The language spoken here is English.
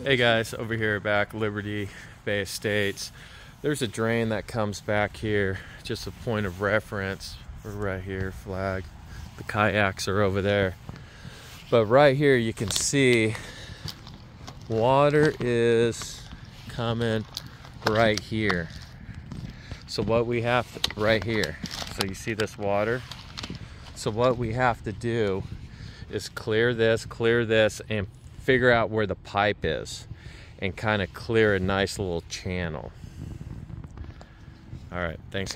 Hey guys, over here back Liberty Bay Estates. There's a drain that comes back here, just a point of reference. We're right here, flag. The kayaks are over there. But right here you can see water is coming right here. So what we have to, right here. So you see this water? So what we have to do is clear this, clear this, and figure out where the pipe is and kind of clear a nice little channel. All right, thanks.